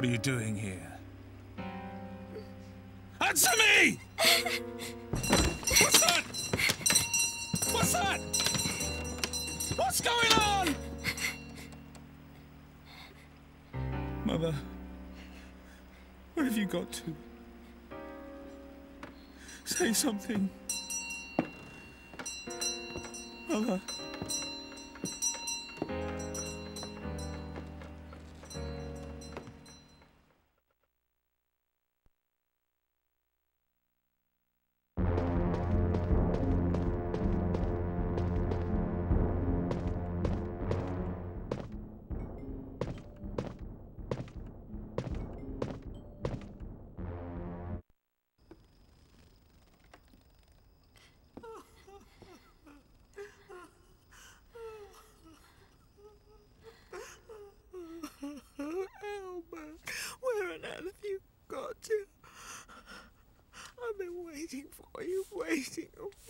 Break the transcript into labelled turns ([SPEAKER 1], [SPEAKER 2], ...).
[SPEAKER 1] What are you doing here? Answer me! What's that? What's that? What's going on? Mother, where have you got to? Say something. Mother.
[SPEAKER 2] Have you got to? I've been waiting for you, waiting, waiting.